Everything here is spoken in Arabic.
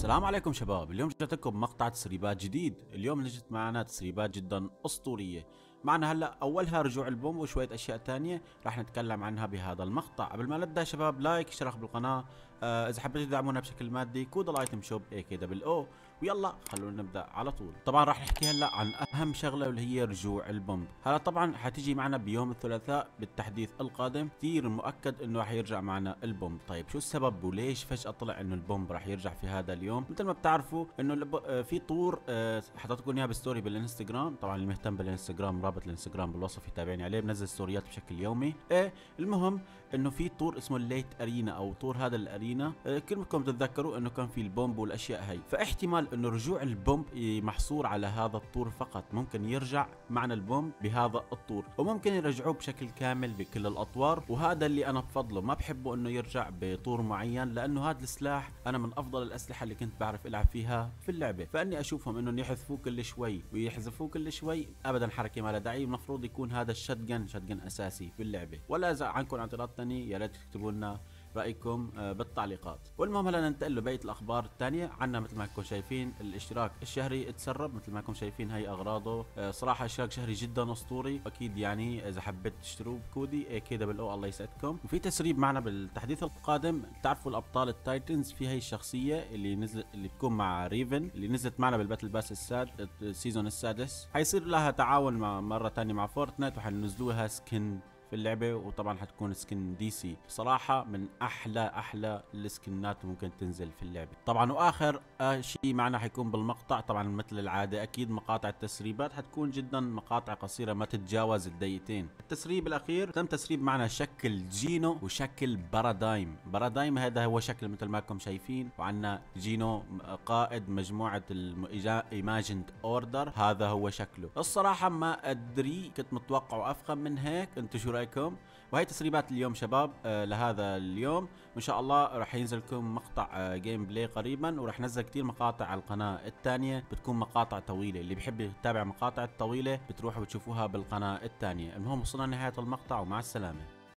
السلام عليكم شباب اليوم جبت لكم مقطع تسريبات جديد. اليوم إجت معنا تسريبات جدا أسطورية. معنا هلأ أولها رجوع ال pump وشوية أشياء تانية راح نتكلم عنها بهذا المقطع. قبل ما نبدأ شباب like اشتراك بالقناة. آه إذا حبيتوا تدعمونا بشكل مادي code ال item shop A K double O ويلا خلونا نبدأ على طول. طبعا راح نحكي هلأ عن أهم شغلة واللي هي رجوع ال pump هلأ طبعا حتيجي معنا بيوم الثلاثاء بالتحديث القادم. كثير مؤكد إنه راح يرجع معنا ال pump طيب شو السبب وليش فجأة طلع إنه ال pump راح يرجع في هذا اليوم؟ مثل ما بتعرفوا إنه آه، في طور آه، حطيت لكم إياها بال story بالإنستغرام. طبعا اللي مهتم بالإنستغرام رابط الإنستغرام بالوصف يتابعني عليه بنزل ستوريات بشكل يومي. إيه المهم إنه في طور اسمه ال late arena أو طور هذا ال arena آه، كلكم تتذكروا إنه كان في ال pump والأشياء هي فاحتمال إنه رجوع ال pump محصور على هذا الطور فقط. ممكن يرجع معنا ال pump بهذا الطور. وممكن يرجعوه بشكل كامل بكل الأطوار. وهذا اللي أنا بفضله. ما بحبه إنه يرجع بطور معين لأنه هذا السلاح أنا من أفضل الأسلحة اللي كنت بعرف ألعب فيها في اللعبة. فإني أشوفهم انه يحذفوه كل شوي ويحذفوه كل شوي. ابدا حركة ما لها داعي. المفروض يكون هذا ال shotgun shotgun أساسي في اللعبة. ولا اذا عندكم اعتراض ثاني يا ريت تكتبوا لنا رأيكم آه، بالتعليقات. والمهم هلا ننتقل لبقية الأخبار الثانية عنا مثل ما انكم شايفين الاشتراك الشهري اتسرب مثل ما انكم شايفين هي أغراضه. آه، صراحة اشتراك شهري جدا أسطوري. أكيد يعني إذا حبيت تشتروه بكودي AK double O الله يسعدكم. وفي تسريب معنا بالتحديث القادم. بتعرفوا الأبطال ال Titans؟ في هي الشخصية اللي نزل اللي بتكون مع Raven اللي نزلت معنا بال battle pass الساد ال season السادس. حيصير لها تعاون مع مرة ثانية مع Fortnite وحنزلوها skin في اللعبة وطبعا حتكون skin DC صراحة من أحلى أحلى ال skin ات ممكن تنزل في اللعبة. طبعا وآخر شيء معنا حيكون بالمقطع. طبعا مثل العادة أكيد مقاطع التسريبات حتكون جدا مقاطع قصيرة ما تتجاوز الدقيقتين. التسريب الأخير تم تسريب معنا شكل Geno وشكل Paradigm. Paradigm هذا هو شكل مثل ما أنكم شايفين وعندنا Geno قائد مجموعة Imagined Order. هذا هو شكله. الصراحة ما أدري كنت متوقع افخم من هيك. أنتم شو رايكم وهي تسريبات اليوم شباب آه لهذا اليوم. وإن شاء الله راح ينزل لكم مقطع آه جيم بلاي قريبا وراح نزل كثير مقاطع على القناة الثانية. بتكون مقاطع طويلة. اللي بيحب يتابع مقاطع الطويلة بتروحوا بتشوفوها بالقناة الثانية. المهم وصلنا لنهاية المقطع ومع السلامة.